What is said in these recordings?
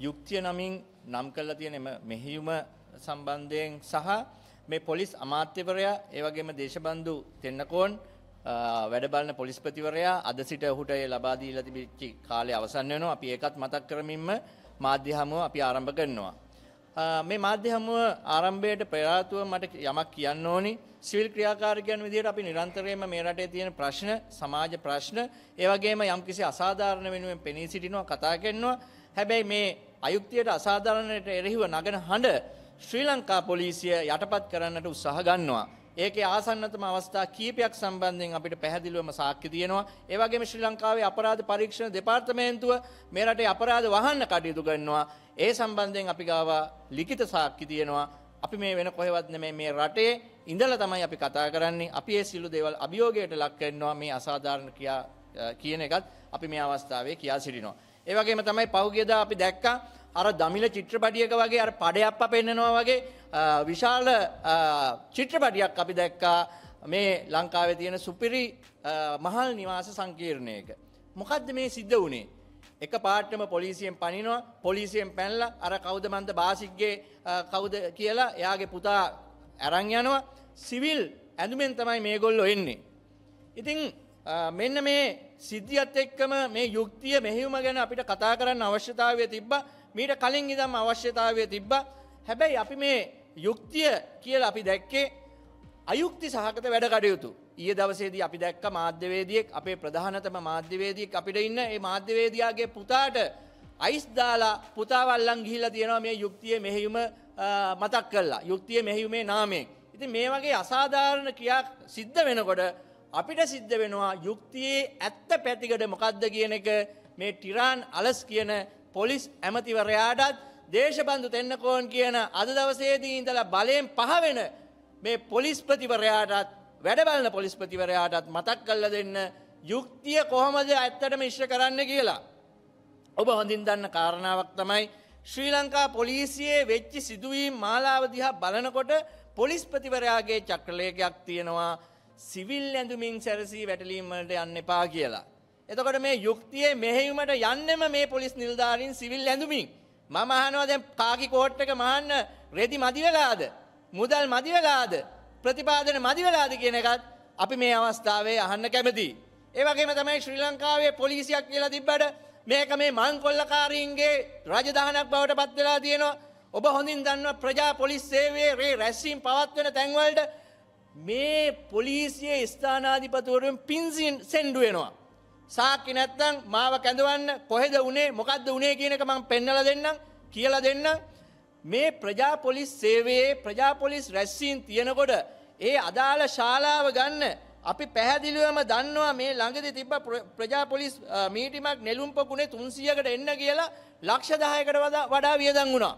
යුක්තිය නමින් නම් කරලා තියෙන මෙහෙයුම සම්බන්ධයෙන් සහ මේ පොලිස් අමාත්‍යවරයා ඒ වගේම දේශබන්දු තෙන්නකෝන් වැඩ බලන පොලිස්පතිවරයා අද සිට ඔහුට ඒ ලබා දීලා තිබිච්ච කාලය අවසන් වෙනවා. අපි ඒකත් මතක් කරමින්ම මාධ්‍ය හමුව අපි ආරම්භ කරනවා. මේ මාධ්‍ය හමුව ආරම්භයට පෙර ආතුව මට යමක් කියන්න ඕනි. සිවිල් ක්‍රියාකාරකයන් විදිහට අපි නිරන්තරයෙන්ම මේ රටේ තියෙන ප්‍රශ්න, සමාජ ප්‍රශ්න, ඒ වගේම යම්කිසි අසාධාරණ වෙනුවෙන් පෙනී සිටිනවා, කතා කරනවා. හැබැයි මේ අයුක්තියට අසාධාරණයට එරෙහිව නගන හඬ ශ්‍රී ලංකා පොලිසිය යටපත් කරන්නට උත්සාහ ගන්නවා. ඒකේ ආසන්නතම අවස්ථා කීපයක් සම්බන්ධයෙන් අපිට පැහැදිලිවම සාක්ෂි තියෙනවා. ඒ වගේම ශ්‍රී ලංකාවේ අපරාධ පරීක්ෂණ දෙපාර්තමේන්තුව මේ රටේ අපරාධ වහන්න කටයුතු කරනවා. ඒ සම්බන්ධයෙන් අපි ගාව ලිඛිත සාක්ෂි තියෙනවා. අපි මේ වෙන කොහෙවත් නෙමෙයි මේ රටේ ඉඳලා තමයි අපි කතා කරන්නේ. අපි ඒ සියලු දේවල් අභියෝගයට ලක් කරනවා මේ අසාධාරණ ක්‍රියා කියන එකත් අපි මේ අවස්ථාවේ කියා සිටිනවා. ඒ වගේම තමයි පෞගියදා අපි දැක්කා අර දමිල චිත්‍රපටියක වගේ අර පඩයක්ප පෙන්නනවා වගේ විශාල චිත්‍රපටියක් අපි දැක්කා මේ ලංකාවේ තියෙන සුපිරි මහල් නිවාස සංකීර්ණයක. මොකද්ද මේ සිද්ධ වුණේ? එක පාටම පොලිසියෙන් පනිනවා පොලිසියෙන් පැනලා අර කවුද මන්ද බාසික්ගේ කවුද කියලා එයාගේ පුතා අරන් යනවා සිවිල් ඇඳුමෙන් තමයි මේගොල්ලෝ එන්නේ. ඉතින් මෙන්න මේ සිද්ධියත් එක්කම මේ යුක්තිය මෙහෙයුම ගැන අපිට කතා කරන්න අවශ්‍යතාවය තිබ්බා. මීට කලින් ඉඳන්ම අවශ්‍යතාවය තිබ්බා. හැබැයි අපි මේ යුක්තිය කියලා අපි දැක්කේ අයුක්ති සහගත වැඩ කටයුතු. ඊයේ දවසේදී අපි දැක්ක මාධ්‍යවේදියෙක් අපේ ප්‍රධානතම මාධ්‍යවේදියෙක් අපිට ඉන්න ඒ මාධ්‍යවේදියාගේ පුතාට අයිස් දාලා පුතාවල්ලන් ගිහිල්ලා තියෙනවා මේ යුක්තිය මෙහෙයුම මතක් කළා. යුක්තිය මෙහෙයුමේ නාමයෙන්. ඉතින් මේ වගේ අසාධාරණ ක්‍රියා සිද්ධ වෙනකොට අපිට සිද්ධ වෙනවා යුක්තියේ ඇත්ත පැතිකඩ මොකක්ද කියන එක මේ ටිරාන් අලස් කියන පොලිස් ඇමතිවරයාටත් දේශබන්ධු තෙන්නකෝන් කියන අද දවසේදී ඉඳලා බලයෙන් පහවෙන මේ පොලිස්පතිවරයාටත් වැඩබලන පොලිස්පතිවරයාටත් මතක් කල්ල දෙන්න යුක්තිය කොහොමද ඇත්තටම ඉශ්්‍ර කරන්න කියලා. ඔබ හොඳින් දන්න කාරණාවක් තමයි ශ්‍රී ලංකා පොලිසියේ වෙච්චි සිදුවීම් මාලාවදිහා බලනකොට පොලිස්පතිවරයාගේ චක්‍රලයකයක් තියෙනවා සිවිල් ඇඳුමින් සැරසී වැටලීමට යන්න එපා කියලා. එතකොට මේ යුක්තියේ මෙහෙයුමට යන්නෙම මේ පොලිස් නිල්ධාරින් සිවිල් ඇඳුමින්. මම අහනවා දැන් කාකි කෝට් එක මහන්න රෙදි මදි වෙලාද? මුදල් මදි වෙලාද? ප්‍රතිපාදන මදි වෙලාද කියන එකත් අපි මේ අවස්ථාවේ අහන්න කැමතියි. ඒ වගේම තමයි ශ්‍රී ලංකාවේ පොලිසියක් කියලා තිබ්බට මේක මේ මංකොල්ලකාරීන්ගේ රජදහනක් බවට පත් වෙලා තියෙනවා. ඔබ හොඳින් දන්නවා ප්‍රජා පොලිස් සේවයේ රැස්වීම් පවත්වන තැන්වලට මේ පොලිසියේ ස්ථානාධිපතිවරුන් පින්සින් සෙන්ඩු වෙනවා. සාක්කි නැත්තම් මාව කැඳවන්න කොහෙද උනේ මොකද්ද උනේ කියන එක මම පෙන්නලා දෙන්නම් කියලා දෙන්නම්. මේ ප්‍රජාපොලිස් සේවයේ ප්‍රජාපොලිස් රැස්සීන් තියෙනකොට ඒ අදාළ ශාලාව ගන්න අපි පැහැදිලිවම දන්නවා මේ ළඟදි තිබ්බ ප්‍රජාපොලිස් මීටිමක් නෙළුම් පොකුණේ 300කට එන්න කියලා ලක්ෂ 10කට වඩා වියදම් වුණා.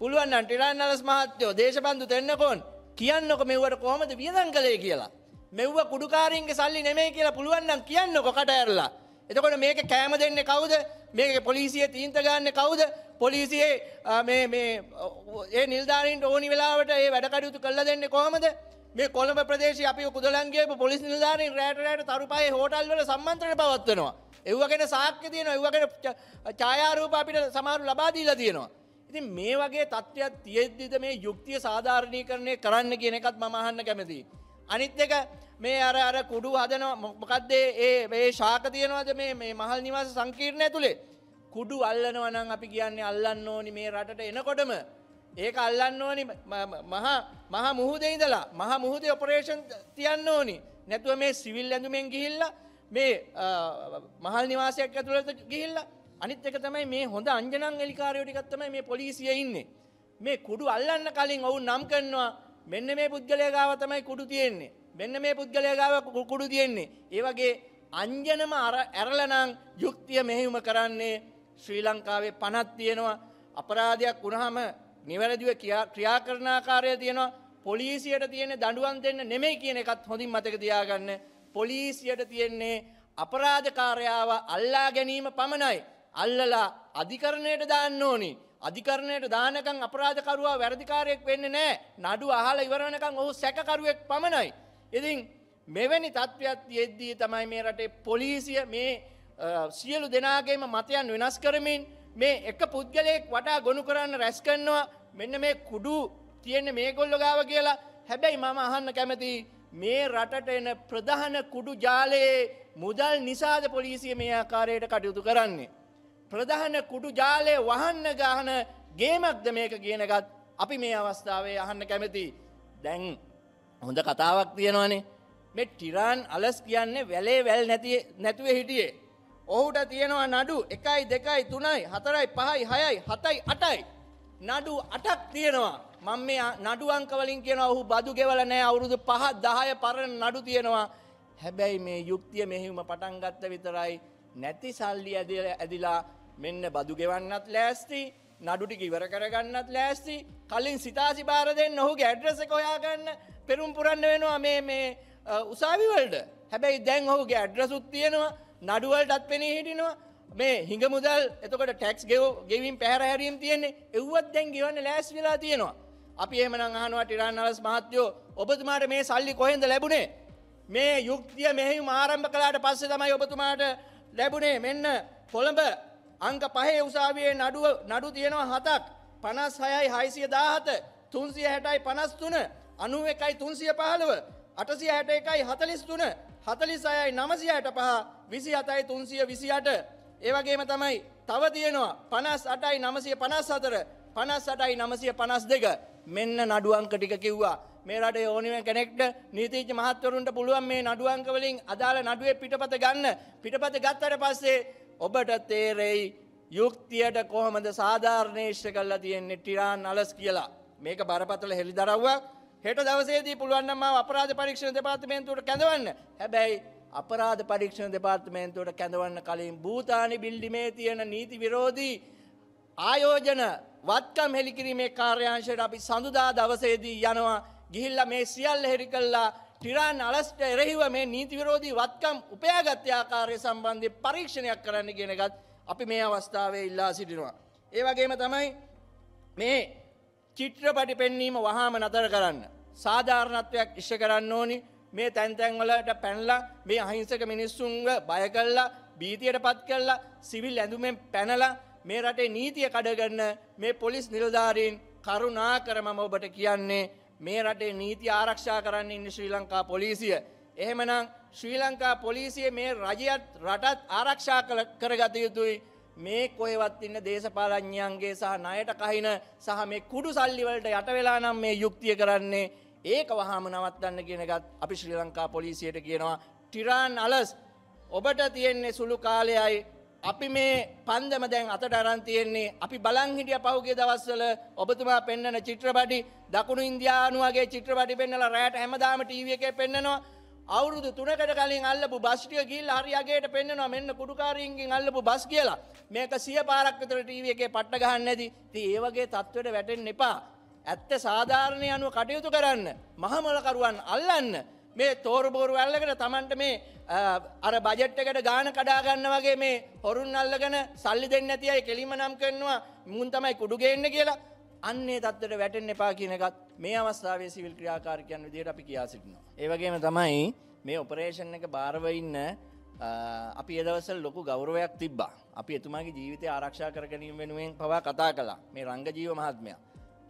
පුළුවන් නම් ටිරාන්නලස් මහත්තයෝ දේශබන්දු දෙන්නකොන් කියන්නකො මෙව්වට කොහොමද වියදම් කළේ කියලා. මෙව්ව කුඩුකාරින්ගේ සල්ලි නෙමෙයි කියලා පුළුවන් නම් කියන්නකො කට ඇරලා. එතකොට මේක කෑම දෙන්නේ කවුද? මේක පොලිසිය තීන්ත ගන්න කවුද? පොලිසියේ මේ මේ ඒ නිල්ධාරීන්ට ඕනි වෙලාවට ඒ වැඩ කටයුතු කළා දෙන්නේ කොහමද? මේ කොළඹ ප්‍රදේශයේ අපි කුදලන්ගේ පොලිස් නිලධාරීන් රැට රැට තරුපහේ හෝටල් වල සම්මන්ත්‍රණ පවත්වනවා. ඒව ගැන සාක්ෂි තියෙනවා. ඒව ගැන ඡායාරූප අපිට සමහරු ලබා දීලා තියෙනවා. ඉතින් මේ වගේ තත්ත්වයක් තියෙද්දිද මේ යුක්තිය සාධාරණීකරණය කරන්න කියන එකත් මම අහන්න කැමතියි. අනිත් එක මේ අර අර කුඩු හදනවා මොකක්ද ඒ මේ ශාක තියෙනවද මේ මේ මහල් නිවාස සංකීර්ණය තුලේ? කුඩු අල්ලනවා නම් අපි කියන්නේ අල්ලන්න ඕනි මේ රටට එනකොටම. ඒක අල්ලන්න ඕනි මහා මහා මුහුදේ ඉඳලා මහා මුහුදේ ඔපරේෂන් තියන්න ඕනි. නැතුව මේ සිවිල් ඇඳුමෙන් ගිහිල්ලා මේ මහල් නිවාසයක් ඇතුළට ගිහිල්ලා අනිත් එක තමයි මේ හොඳ අංජනන් එලිකාරයෝ ටිකක් තමයි මේ පොලිසිය ඉන්නේ. මේ කුඩු අල්ලන්න කලින් ඔවුන් නම් කරනවා. මෙන්න මේ පුද්ගලයා ගාව තමයි කුඩු තියෙන්නේ. මෙන්න මේ පුද්ගලයා ගාව කුඩු තියෙන්නේ. ඒ වගේ අංජනම ඇරලනම් යුක්තිය මෙහෙයුම කරන්නේ ශ්‍රී ලංකාවේ පනත් තියෙනවා. අපරාධයක් වුණාම නිවැරදිව ක්‍රියා කරන ආකාරය තියෙනවා. පොලිසියට තියෙන දඬුවම් දෙන්න නෙමෙයි කියන එකත් හොඳින් මතක තියාගන්න. පොලිසියට තියෙන්නේ අපරාධකාරයාව අල්ලා ගැනීම පමණයි. අල්ලලා අධිකරණයට දාන්න ඕනි. අධිකරණයට දානකම් අපරාධකරුවා වැරදිකාරයෙක් වෙන්නේ නැහැ නඩු අහලා ඉවර වෙනකම් ඔහු සැකකරුවෙක් පමණයි. ඉතින් මෙවැනි තත්ත්වයක් තියෙද්දී තමයි මේ රටේ පොලිසිය මේ සියලු දෙනාගේම මතයන් වෙනස් කරමින් මේ එක පුද්ගලයෙක් වටා ගොනු කරන්න රැස් කරනවා. මෙන්න මේ කුඩු තියෙන මේ ගොල්ලො ගාව කියලා. හැබැයි මම අහන්න කැමති මේ රටට එන ප්‍රධාන කුඩු ජාලයේ මුදල් නිසාද පොලිසිය මේ ආකාරයට කටයුතු කරන්නේ. ප්‍රධාන කුඩු ජාලය වහන්න ගාහන ගේමක්ද මේක කියනගත් අපි මේ අවස්ථාවේ අහන්න කැමති දැන් හොඳ කතාවක් තියෙනවානේ මේ ටිරාන් අලස් කියන්නේ වැලේ වැල් නැති නැතුව හිටියේ. ඔහුට තියෙනවා නඩු එකයි දෙකයි තුනයි හතරයි පහයි හයයි හතයි අටයි. නඩු අටක් තියෙනවා. මං මේ නඩු අංකවලින් කියන ඔහු බදු ගෙවල නෑ අවුරුදු පහ දහය පරණ නඩු තියෙනවා. හැබැයි මේ යුක්තිය මෙහිම පටන් ගත්ත විතරයි නැති සල්ලි ඇදිලා මෙන්න බදු ගෙවන්නත් ලෑස්ති නඩුටි ඉවර කරගන්නත් ලෑස්ති. කලින් සිතාසි බාර දෙන්න ඔහුගේ ඇඩ්‍රෙස කොයාගන්න පෙරුම් පුරන්න වෙනවා මේ මේ උසාවිවලට හැබැයි දැන් ඔහුගේ ඇඩ්‍රසුත් තියෙනවා නඩුවලටත් පෙනී හිටිනවා. මේ හිඟ මුදල් එතකොට ටැක්ස් ගෙව ගෙවින් පැහැර හැරීම් තියෙන්නේ. එව්වත් දැන් ගෙවන්න ලෑස් වෙලා තියෙනවා. අපි එහෙමනම් අහනවා ටිරාන් අලස් මහත්තයෝ ඔබතුමාට මේ සල්ලි කොහෙන්ද ලැබුණේ? මේ යුක්තිය මෙහෙයුම ආරම්භ කළාට පස්සේ තමයි ඔබතුමාට ලැබුණේ මෙන්න කොළඹ. අංක පහේ උසාවියේ නඩුව නඩු තියෙනවා හතක්. පනස් හයයි හයිසිය දාහත. තුන්සිය හැටයි පනස් තුන අනුව එකයි තුන්සිය පහළව අටසිය හැට එකයි හතලිස් තුන හතලිස් අයයි නමසිය හැට පහ. විසි හතයි තුන්සිය විසි අට ඒවගේම තමයි තව තියෙනවා පනස් අටයි නමසිය පනස් අතර පනස් අටයි නමසිය පනස් දෙක මෙන්න නඩුවංක ටික කිව්වා. මේ රටේ ඕනිම කෙනෙක්ට නීතිච්ච මහත්වරුන්ට පුළුවන් මේ නඩුවංකවලින් අදාළ නඩුවේ පිටපත ගන්න. පිටපත ගත්තට පස්සේ ඔබට තේරෙයි යුක්තියට කොහොමද සාධාරණේශ්‍ය කල්ලා තියෙන්නේ ටිරාන් අලස් කියලා. මේක බරපතල හෙළි දරව්වක් හෙට දවසේදී පුළුවන්න්නම අපරාධ පරීක්ෂණ දෙපාර්තමේන්තුවට කැඳවන්න. හැබැයි අපරාධ පරීක්ෂණ දෙපාර්තමේන්තුවට කැඳවන්න කලින් භූතානි බිල්ඩිමේ තියෙන නීති විරෝධී ආයෝජන වත්කම් හෙළිකිරීමේ කාර්යාංශයට අපි සඳුදා දවසේදී යනවා. ගිහිල්ල මේ සියල්ල හෙරි කල්ලා ටිරාන් අලස්ට එරෙහිව මේ නීති විරෝධී වත්කම් උපයාගත්‍ය ආකාරය සම්බන්ධය පරීක්ෂණයක් කරන්න ගෙනගත් අපි මේ අවස්ථාවේ ඉල්ලා සිටිනවා. ඒ වගේම තමයි මේ චිත්‍රපටි පෙන්වීම වහාම නතර කරන්න. සාධාරණත්වයක් ඉෂ කරන්න ඕනි මේ තැන්තැන්වලට පැනලා මේ අහිංසක මිනිස්සුන්ව බය කල්ලා බීතියට පත් කරලා සිවිල් ඇඳුමෙන් පැනලා මේ රටේ නීතිය කඩගන්න මේ පොලිස් නිලධාරීන් කරුණා කරමම ඔබට කියන්නේ මේ රටේ නීති ආරක්ෂා කරන්න ඉන්න ශ්‍රී ලංකා පොලිසිය. එහෙමනම් ශ්‍රී ලංකා පොලිසිය මේ රජයත් රටත් ආරක්ෂා කරගත යුතුයි. මේ කොහෙවත් ඉන්න දේශපාලඥයන්ගේ සහ ණයට කහින සහ මේ කුඩු සල්ලිවලට යට වෙලා නම් මේ යුක්තිය කරන්නේ ඒක වහාම නවත්තන්න කියන එකත් අපි ශ්‍රී ලංකා පොලිසියට කියනවා ටිරාන් අලස් ඔබට තියෙන්නේ සුළු කාලයයි අපි මේ පන්දම දැන් අතට අරන් තියෙන්නේ අපි බලන් හිටිය පහුගිය දවස්වල ඔබතුමා පෙන්වන චිත්‍රපටි දකුණු ඉන්දියානුවගේ චිත්‍රපටි පෙන්වලා රැයට හැමදාම ටීවී එකේ පෙන්වනවා අවුරුදු තුනකට කලින් අල්ලපු බස් ටික ගිහිල්ලා හරි යගේට පෙන්වනවා මෙන්න කුඩුකාරීන්ගෙන් අල්ලපු බස් කියලා. මේක සිය පාරක් විතර ටීවී එකේ පට්ට ගහන්න නැති ඉතින් ඒ වගේ තත්ත්වෙට වැටෙන්න එපා. ඇත්ත සාධාරණය අනුව කටයුතු කරන්න මහමලකරුවන් අල්ලන්න. මේ තෝරබෝරු ඇල්ලකට තමන්ට මේ අර බජට්ටකට ගාන කඩාගන්න වගේ මේ හොරුන් අල්ලගෙන සල්ලි දෙන්න ඇතියි කෙලිම නම් කරනවා. මුන් තමයි කුඩුගේන්න කියලා. අන්නේ තත්වට වැටෙන් එපා කියනකත් මේ අවස්ථාවේ සිවිල් ක්‍රියාකාරකයන් විදියට අපි කියා සිටිනවා. ඒවගේම තමයි මේ ඔපරේෂන් එක භාරවඉන්න අපි එදවසල් ලොකු ගෞරවයක් තිබ්බා. අපි එතුමාගේ ජීවිතය ආරක්ෂා කර ගැනීම වෙනුවෙන් පවා කතා කලා මේ රංග ජීව මහත්මයා.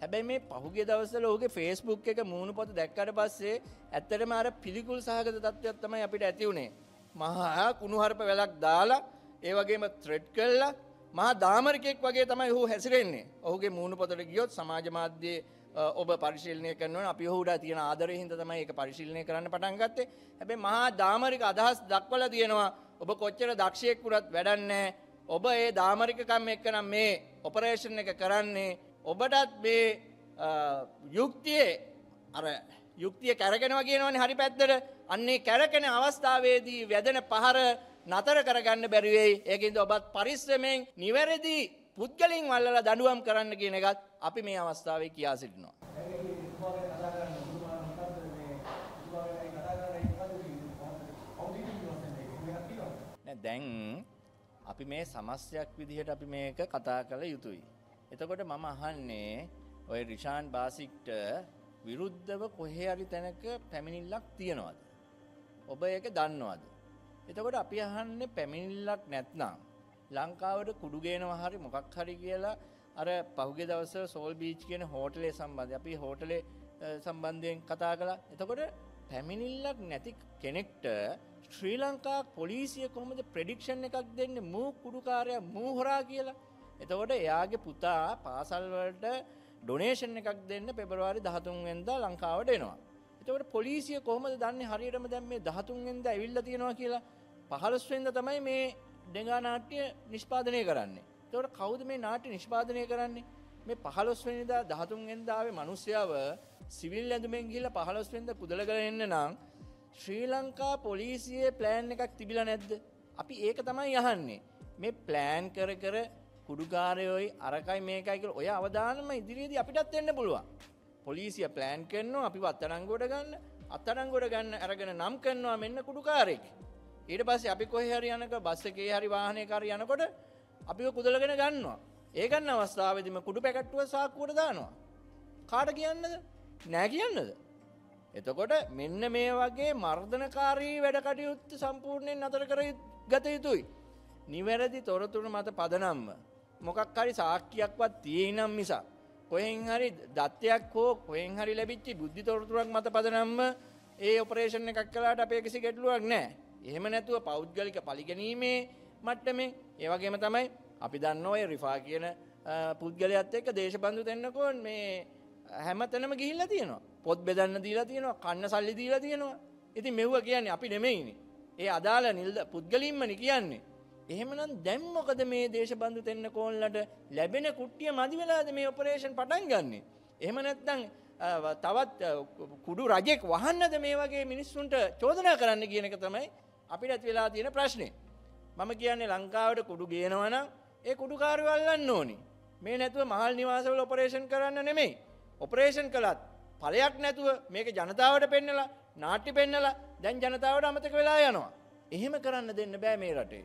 හැබැයි මේ පහුගේ දවසල ඕගේ ෆේස්බුක් එක මූුණු පොත දැක්කට පස්සේ ඇත්තටම අර පිළිකුල් සහගත තත්ත්වයක් තමයි අපිට ඇති වුණේ. මහා කුණුහරප වෙලක් දාලා ඒවගේම ත්‍රෙඩ් කල්ලා මහා දාමරිකෙක් වගේ තමයි හු හැසිරෙන්නේ. ඔහුගේ මූුණු පොතට ගියොත් සමාජ මාධ්‍යයේ ඔබ පරිශීලනය කරනවන අපි හුඩා තියෙන ආදරය හිද තමයි එක පරිශීලනය කරන්න පටන් ගත්තේ. හැබැයි මහා දාමරික අදහස් දක්වල තියෙනවා ඔබ කොච්චර දක්ෂයෙක් වුණත් වැඩන්නේ ඔබ ඒ දාමරිකකම් එක්කනම් මේ ඔපරේෂන් එක කරන්නේ ඔබටත් මේ යුක්තියේ අර යුක්තිය කැරගෙනවා කියනවනේ හරි පැත්තට අන්නේ කැරකෙන අවස්ථාවේදී වැදෙන පහර නතර කරගන්න බැරිවෙයි ඒකින්ද ඔබත් පරිස්සමෙන් නිවැරදි පුද්ගලින් වල්ලල දඩුවම් කරන්න කියන එකත් අපි මේ අවස්ථාවේ කියා සිටිනවා. දැන් අපි මේ සමස්යක් විදිහට අපි මේක කතා කළ යුතුයි. එතකොට මම අහන්නේ ඔය රිෂාන් බාසික්ට විරුද්ධව කොහේ හරි තැනක පැමිණිල්ලක් තියනවාද. ඔබ ඒක දන්නවාද. එතකොට අපි අහන්නේ පැමිණිල්ලක් නැත්නම් ලංකාවට කුඩුගේනවා හරි මොකක් හරි කියලා අර පහුගේ දවස සෝල් බීච් කියන හෝටලේ සම්බන්ධ අපි හෝටලේ සම්බන්ධයෙන් කතා කලා එතකොට පැමිණිල්ලක් නැති කෙනෙක්ට ශ්‍රී ලංකා පොලිසිය කොහොමද ප්‍රඩික්ෂන් එකක් දෙන්න මූ කුඩුකාරය මූහොරා කියලා එතකොට එයාගේ පුතා පාසල්වලට ඩොනේෂන් එකක් දෙන්න පෙබරවාරි දහතුන්වෙන්ද ලංකාවට එනවා. එතවට පොලිසිය කොහොමද දන්න හරියටම දැම් මේ දහතුන්වෙන්ද ඇවිල්ල තියෙනවා කියලා පහලස්වෙන්ද තමයි මේ දෙගා නාට්‍ය නිෂ්පාදනය කරන්නේ. තවට කවුද මේ නාට්‍ය නිෂ්පාදනය කරන්නේ මේ පහලොස්වෙනිදා දහතුන්ගෙන්දාවේ මනුස්්‍යාව සිවිල් ඇඳුමෙන් ගිල පහලොස්වෙන්ද පුදල කරන්න නම් ශ්‍රී ලංකා පොලිසියේ ප්ලෑන් එකක් තිබිල නැද්ද. අපි ඒක තමයි යහන්නේ. මේ ප්ලෑන් කර කර කුඩුකාරයෝයි අරකයි මේකයි කියල ඔය අවධානම ඉදිරියේදී අපිටත් එන්න පුළුවන්. පොලිසිය ප්ලෑන් කරනවා අපි අත්තරංගොඩ ගන්න අත්තරංගොඩ ගන්න අරගෙන නම් කරනවා මෙන්න කුඩුකාරෙක්. ඊට පස්සේ අපි කොහරි යනක බස්සකේ හරි වාහනය කර යනකොට අපිව කුදලගෙන ගන්නවා. ඒකන්න අවස්ථාවදම කුඩු පැකට්ටුව සාක්කුවට දානවා. කාට කියන්නද නෑ කියන්නද. එතකොට මෙන්න මේ වගේ මර්ධනකාරී වැඩකටයුත්ත සම්පූර්ණයෙන් අතර කර ගත යුතුයි. නිවැරදි තොරතුරු මත පදනම්ම. මොකක් හරි සාක්කියක්වත් තියෙනම් මිසා. කොහෙන් හරි දත්වයක් හෝ කොහෙන් හරි ලැබිච්චි බුද්ධි තොරතුරක් මත පදනම්ම ඒ ඔපරේෂණ එකක් කලාට අපේ කිසි ගැටලුවක් නෑ. එහෙම නැතුව පෞද්ගලික පලිගැනීමේ මට්ටමේ ඒවගේම තමයි අපි දන්න ඔය රිෆා කියන පුද්ගලයක්ත් එක්ක දේශබන්ධු දෙන්නකොන් මේ හැම තැනම ගිහිල්ල තියෙනවා පොත් බෙදන්න දීලා තියෙනවා කන්න සල්ලි දීලා තියෙනවා ඉති මෙව්ව කියන්නේ අපි නෙමෙයිනි ඒ අදාළ නිල්ද පුද්ගලින්මනි කියන්නේ එහෙමනම් දැම්මොකද මේ දේශබන්ධු දෙන්න කෝල්ලට ලැබෙන කුට්ටිය මදි වෙලාද මේ ඔපරේෂන් පටන් ගන්නේ එහෙම නැත්නම් තවත් කුඩු රජෙක් වහන්නද මේ වගේ මිනිස්සුන්ට චෝදනා කරන්න කියන එක තමයි අපිට ඇති වෙලා තියෙන ප්‍රශ්නය මම කියන්නේ ලංකාවට කුඩු ගේනවන ඒ කුඩුකාරවල්ලන්න ඕනි මේ නැතුව මහල් නිවාසවල ඔපරේෂන් කරන්න නෙමෙයි ඔපරේෂන් කළත් පලයක් නැතුව මේක ජනතාවට පෙන්නලා නාට්‍ය පෙන්නලා දැන් ජනතාවට අමතක වෙලා යනවා. එහෙම කරන්න දෙන්න බෑ මේ රටේ.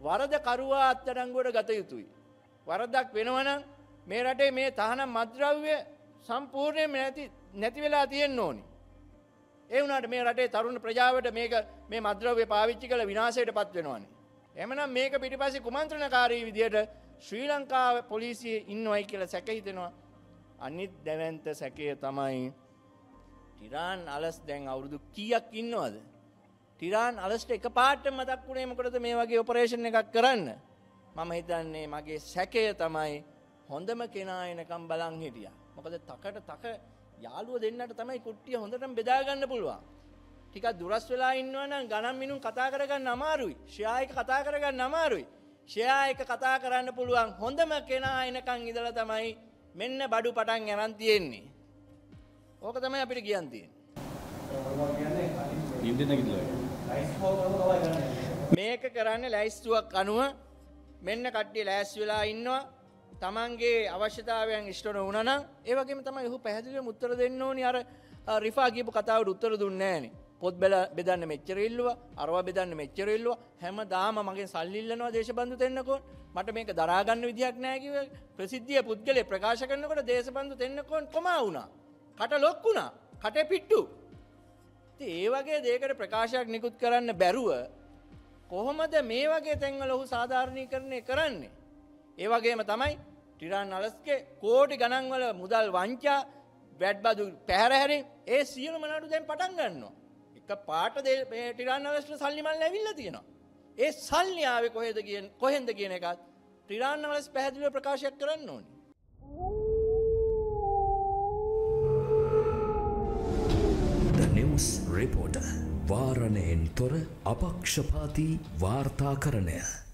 වරද කරුවා අත්තරංගුවට ගත යුතුයි. වරදක් වෙනවනම් මේ රටේ මේ තහනම් මද්‍රව්‍ය සම්පූර්ණයෙන් නැති නැති වෙලා තියෙන්න ඕනි. ඒ වුණට මේ රටේ තරුණ ප්‍රජාවට මේක මේ මද්‍රව්‍ය පාවිච්චි කළ විනාසයට පත් වෙනවානේ. එමනම් මේක පිටිපසි කුමන්ත්‍රණකාරී විදියට ශ්‍රී ලංකාව පොලිසිය ඉන්නවයි කියලා සැකහිතෙනවා. අනිත් දැවන්ත සැකය තමයි ටිරාන් අලස් දැන් අවුරුදු කියක් ඉන්නවද. ටිරාන් අලස්ට එක පාට මතක් වුණේ මොකටද මේ වගේ ඔපරේෂණ එකක් කරන්න. මම හිතන්නේ මගේ සැකය තමයි හොඳම කෙනා එනකම් බලං හිටිය. මොකද තකට තක යාළුව දෙන්නට තමයි කුට්ටිය හොඳටම බෙදාගන්න පුළුවන්. ටික දුරස් වෙලා ඉන්නවනම් ගනම් මිනුම් කතා කරගන්න අමාරුයි ශ්‍රයායක කතා කරගන්න අමාරුයි. ෂයා එක කතා කරන්න පුළුවන් හොඳම කෙනා එනකං ඉදල තමයි මෙන්න බඩු පටන් ඇරන් තියෙන්නේ. ඕක තමයි අපිට කියන්තියෙන්. මේක කරන්න ලැයිස්තුවක් අනුව මෙන්න කට්ටිය ලෑස් වෙලා ඉන්නවා. තමන්ගේ අවශ්‍යතාවයන් ඉෂ්ටන වනනම් ඒවගේම තම එහු පැහැදිලිය මුත්තර දෙන්න ඕනි. අර රිෆා කියපු කතාවට උත්තර දුන්නෑනේ පොත් බෙල බෙදන්න මෙච්චරල්ලුව අරව බෙදන්න මෙච්චරල්ලුව හැම දාම මගේ සල්ලිල්ලනවා දේශබන්ධු දෙන්නකොන් මට මේක දරාගන්න විදිහක් නෑකිව ප්‍රසිද්ධිය පුද්ගලේ ප්‍රකාශ කරනකොට දේශබන්ධු දෙන්නකොන් කොම වුණා. කට ලොක් වුණා. කට පිට්ටු. ඒ වගේ දේකට ප්‍රකාශයක් නිකුත් කරන්න බැරුව කොහොමද මේ වගේ තැන්වල ඔහු සාධාරණය කරණය කරන්නේ. ඒවගේම තමයි ටිරන් අලස්ගේ කෝටි ගණන්වල මුදල් වංචා වැඩ්බදු පැහැරහැරි ඒ සියලුම නඩු දැන් පටන් ගන්නවා. එක පාට ටිරන් අලස්ට සල්ලිමල් ඇවිල්ල තියෙනවා. ඒ සල්ලියාව කොහෙද කිය කොහෙන්ද කියන එකත් ටිරාන් අලස් පැහැදිලිව ප්‍රකාශයක් කරන්න ඕනි. නිවස් රෙපෝට වාරණයෙන් තොර අපක්ෂපාති වාර්තාකරණය